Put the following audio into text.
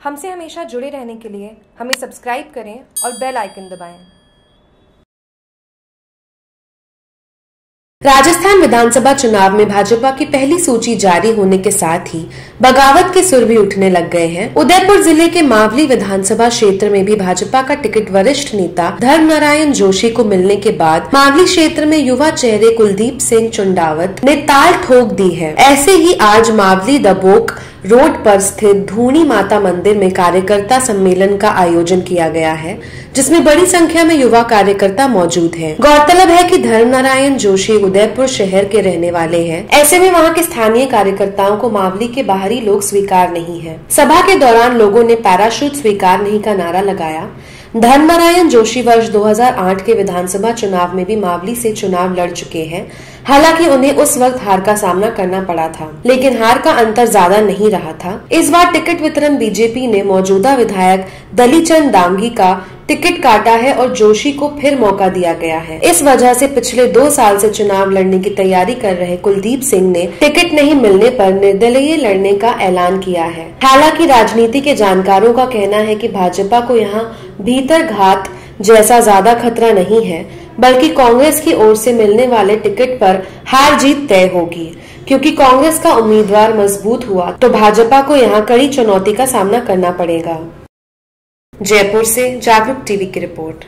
हमसे हमेशा जुड़े रहने के लिए हमें सब्सक्राइब करें और बेल आइकन दबाएँ। राजस्थान विधानसभा चुनाव में भाजपा की पहली सूची जारी होने के साथ ही बगावत के सुर भी उठने लग गए हैं उदयपुर ज़िले के मावली विधानसभा क्षेत्र में भी भाजपा का टिकट वरिष्ठ नेता धर्म नारायण जोशी को मिलने के बाद मावली क्षेत्र में युवा चेहरे कुलदीप सिंह चुंडावत ने ताल ठोक दी है ऐसे ही आज मावली दबोक रोड पर स्थित धूनी माता मंदिर में कार्यकर्ता सम्मेलन का आयोजन किया गया है, जिसमें बड़ी संख्या में युवा कार्यकर्ता मौजूद हैं। गौरतलब है कि धर्म नारायण जोशी उदयपुर शहर के रहने वाले हैं। ऐसे में वहाँ के स्थानीय कार्यकर्ताओं को मावली के बाहरी लोग स्वीकार नहीं है। सभा के दौरान लोगों ने पैराशूट स्वीकार नहीं का नारा लगाया। धर्मनारायण जोशी वर्ष 2008 के विधानसभा चुनाव में भी मावली से चुनाव लड़ चुके हैं। हालाँकि उन्हें उस वक्त हार का सामना करना पड़ा था, लेकिन हार का अंतर ज़्यादा नहीं रहा था। इस बार टिकट वितरण बीजेपी ने मौजूदा विधायक दलीचंद दांगी का टिकट काटा है और जोशी को फिर मौका दिया गया है। इस वजह से पिछले दो साल से चुनाव लड़ने की तैयारी कर रहे कुलदीप सिंह ने टिकट नहीं मिलने पर निर्दलीय लड़ने का ऐलान किया है। हालाँकि राजनीति के जानकारों का कहना है कि भाजपा को यहाँ भीतर घात जैसा ज़्यादा खतरा नहीं है, बल्कि कांग्रेस की ओर से मिलने वाले टिकट पर हार जीत तय होगी। क्योंकि कांग्रेस का उम्मीदवार मज़बूत हुआ तो भाजपा को यहाँ कड़ी चुनौती का सामना करना पड़ेगा। जयपुर से जागरूक टीवी की रिपोर्ट।